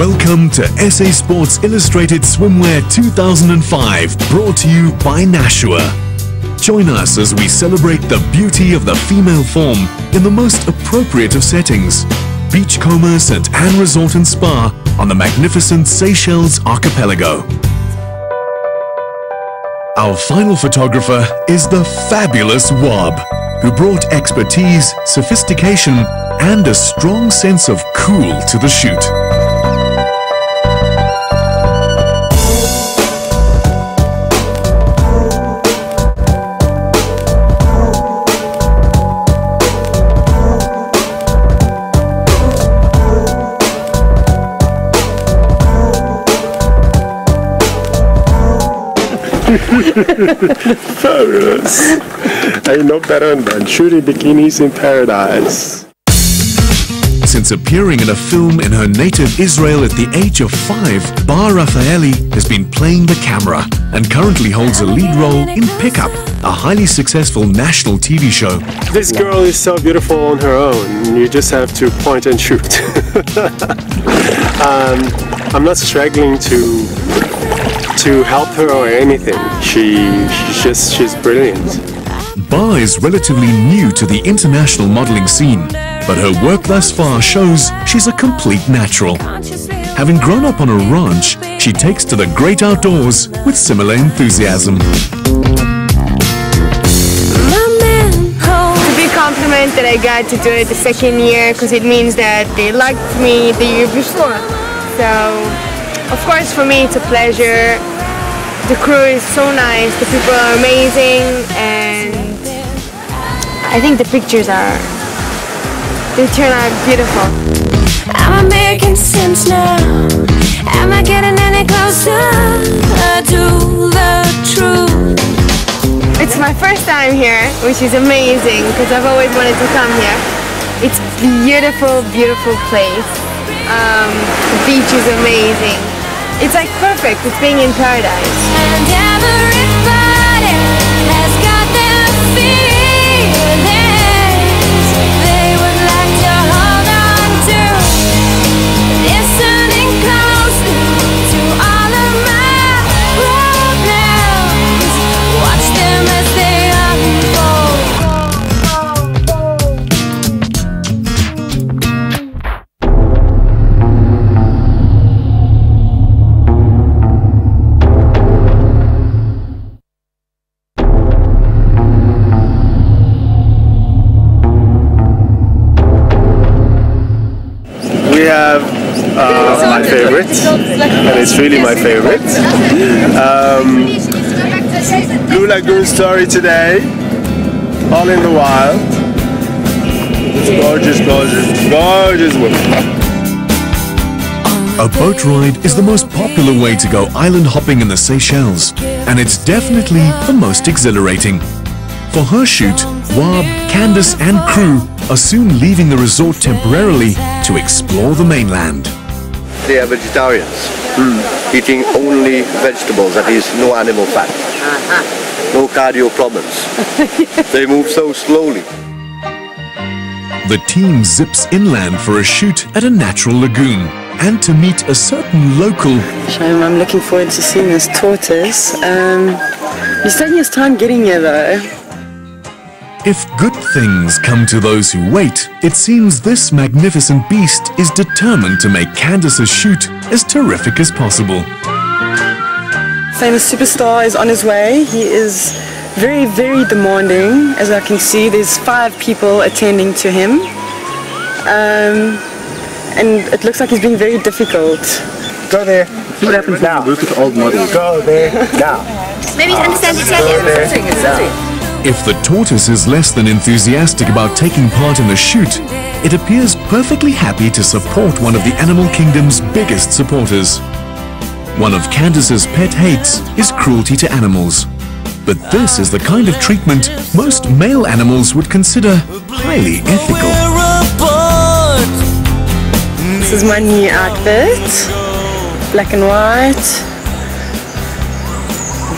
Welcome to SA Sports Illustrated Swimwear 2005, brought to you by Nashua. Join us as we celebrate the beauty of the female form in the most appropriate of settings. Beachcomber St. Anne Resort and Spa on the magnificent Seychelles archipelago. Our final photographer is the fabulous Wahb, who brought expertise, sophistication, and a strong sense of cool to the shoot. Fabulous. Ain't no better than shooting bikinis in paradise. Since appearing in a film in her native Israel at the age of five, Bar Refaeli has been playing the camera and currently holds a lead role in Pickup, a highly successful national TV show. This girl is so beautiful on her own. You just have to point and shoot. um, I'm not struggling to to help her or anything. She she's just she's brilliant. Bar is relatively new to the international modeling scene, but her work thus far shows she's a complete natural. Having grown up on a ranch, she takes to the great outdoors with similar enthusiasm. It's big compliment that I got to do it the second year because it means that they liked me the year before. So, of course, for me it's a pleasure. The crew is so nice, the people are amazing, and I think the pictures are, they turn out beautiful. I'm making sense now. Am I getting any closer to the truth? It's my first time here, which is amazing because I've always wanted to come here. It's beautiful, beautiful place. Um, the beach is amazing. It's like perfect. It's being in paradise. Uh, my favorite, and it's really my favorite. Um, Blue Lagoon story today, all in the wild. It's gorgeous, gorgeous, gorgeous woman. A boat ride is the most popular way to go island hopping in the Seychelles, and it's definitely the most exhilarating. For her shoot, Wahb, Candice, and crew are soon leaving the resort temporarily to explore the mainland. They are vegetarians, eating only vegetables, that is, no animal fat. No cardio problems. they move so slowly. The team zips inland for a shoot at a natural lagoon and to meet a certain local Shame, I'm looking forward to seeing this tortoise. Um, he's taking his time getting here though. If good things come to those who wait, it seems this magnificent beast is determined to make Candice's shoot as terrific as possible. Famous superstar is on his way. He is very, very demanding. As I can see, there's five people attending to him. Um, and it looks like he's being very difficult. Go there. See what happens now. Work with old models. Go there now. Maybe understand Italian. If the tortoise is less than enthusiastic about taking part in the shoot, it appears perfectly happy to support one of the animal kingdom's biggest supporters. One of Candice's pet hates is cruelty to animals. But this is the kind of treatment most male animals would consider highly ethical. This is my new outfit. Black and white.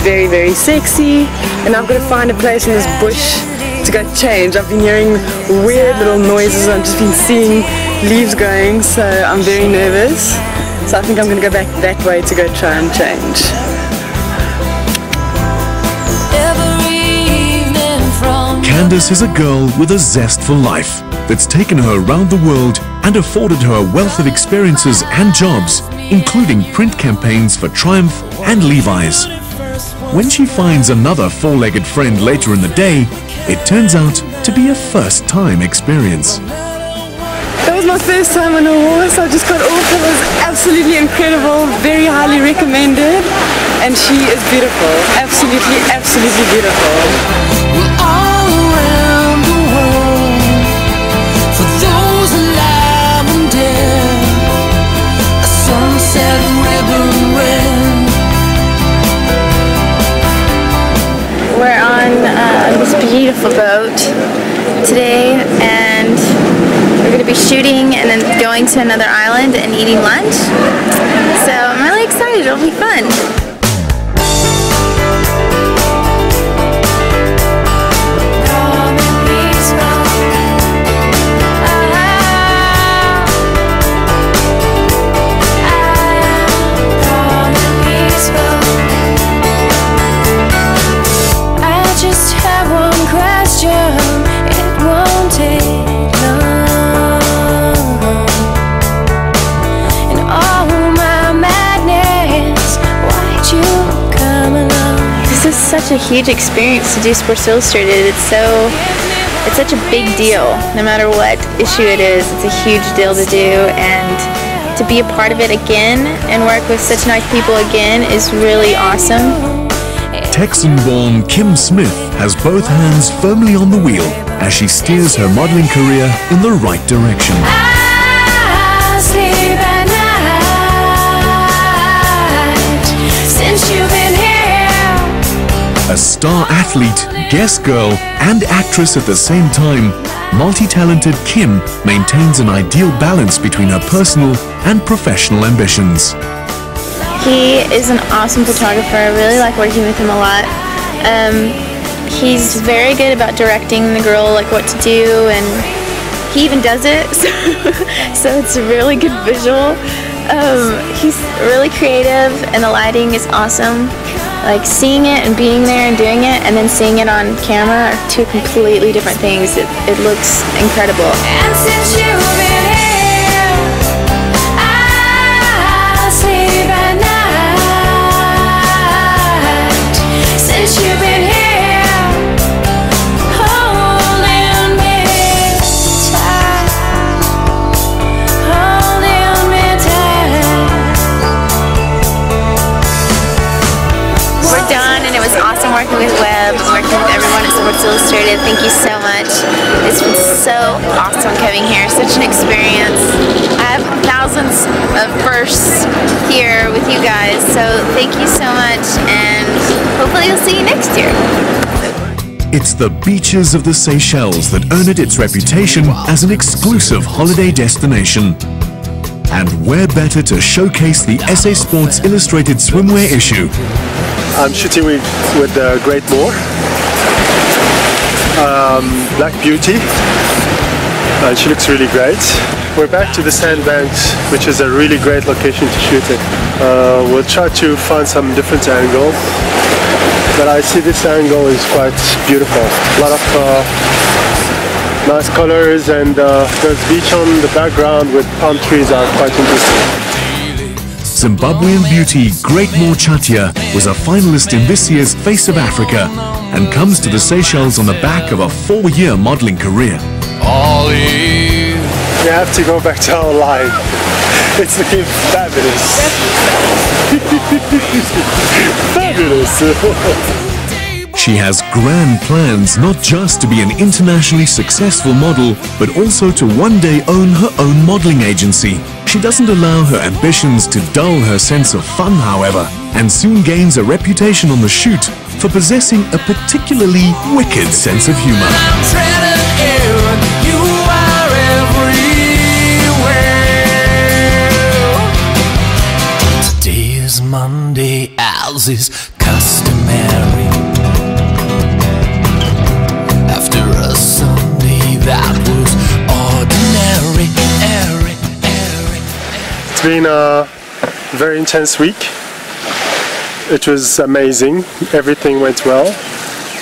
Very, very sexy. And I've got to find a place in this bush to go change. I've been hearing weird little noises. and I've just been seeing leaves going, so I'm very nervous. So I think I'm going to go back that way to go try and change. Candice is a girl with a zest for life that's taken her around the world and afforded her a wealth of experiences and jobs, including print campaigns for Triumph and Levi's. When she finds another four-legged friend later in the day, it turns out to be a first-time experience. That was my first time on a horse. I just got off. It was absolutely incredible, very highly recommended. And she is beautiful. Absolutely, absolutely beautiful. We're on uh, this beautiful boat today and we're going to be shooting and then going to another island and eating lunch. So I'm really excited. It'll be fun. Such a huge experience to do Sports Illustrated. It's so it's such a big deal. No matter what issue it is, it's a huge deal to do and to be a part of it again and work with such nice people again is really awesome. Texan-born Kim Smith has both hands firmly on the wheel as she steers her modeling career in the right direction. A star athlete, guest girl, and actress at the same time, multi-talented Kim maintains an ideal balance between her personal and professional ambitions. He is an awesome photographer. I really like working with him a lot. Um, he's very good about directing the girl, like what to do, and he even does it. So, so it's a really good visual. Um, he's really creative, and the lighting is awesome. Like seeing it and being there and doing it, and then seeing it on camera are two completely different things. It, it looks incredible. Working at Sports Illustrated. Thank you so much. It's been so awesome coming here. Such an experience. I have thousands of firsts here with you guys, so thank you so much, and hopefully we'll see you next year. It's the beaches of the Seychelles that earn it its reputation as an exclusive holiday destination. And where better to showcase the SA Sports Illustrated swimwear issue I'm shooting with, with the Greatmore, um, Black Beauty, and she looks really great. We're back to the sandbanks, which is a really great location to shoot it. Uh, we'll try to find some different angle, but I see this angle is quite beautiful. A lot of uh, nice colors and uh, there's beach on the background with palm trees are quite interesting. Zimbabwean beauty Greatmore Chatya was a finalist in this year's Face of Africa and comes to the Seychelles on the back of a four-year modeling career. We have to go back to our line. It's looking fabulous. fabulous. She has grand plans not just to be an internationally successful model, but also to one day own her own modeling agency. She doesn't allow her ambitions to dull her sense of fun, however, and soon gains a reputation on the shoot for possessing a particularly wicked sense of humor. Monday, as is customary. It's been a very intense week. It was amazing. Everything went well.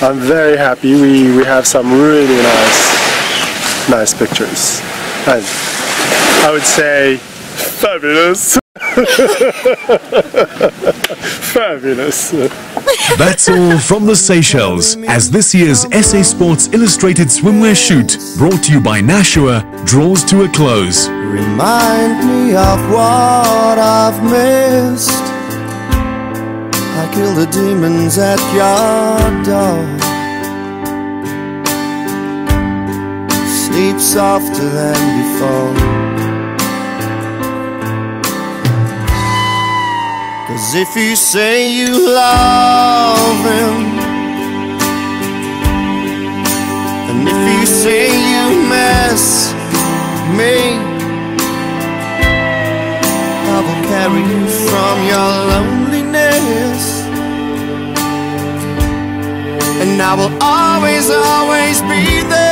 I'm very happy. We, we have some really nice, nice pictures. And I would say fabulous. fabulous. That's all from the Seychelles as this year's SA Sports Illustrated Swimwear Shoot, brought to you by Nashua, draws to a close. Remind me of what I've missed. I kill the demons at your door. Sleep softer than before. Cause if you say you love him, and if you say you miss me, I will carry you from your loneliness. And I will always, always be there.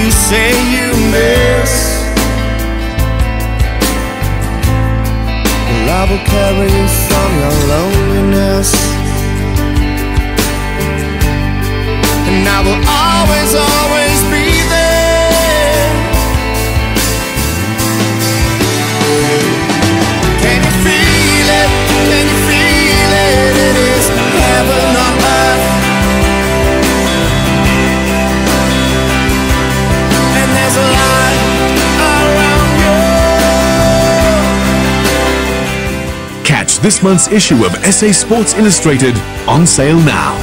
You say you miss, well, I will carry you from your loneliness. And I will always, always this month's issue of SA Sports Illustrated on sale now.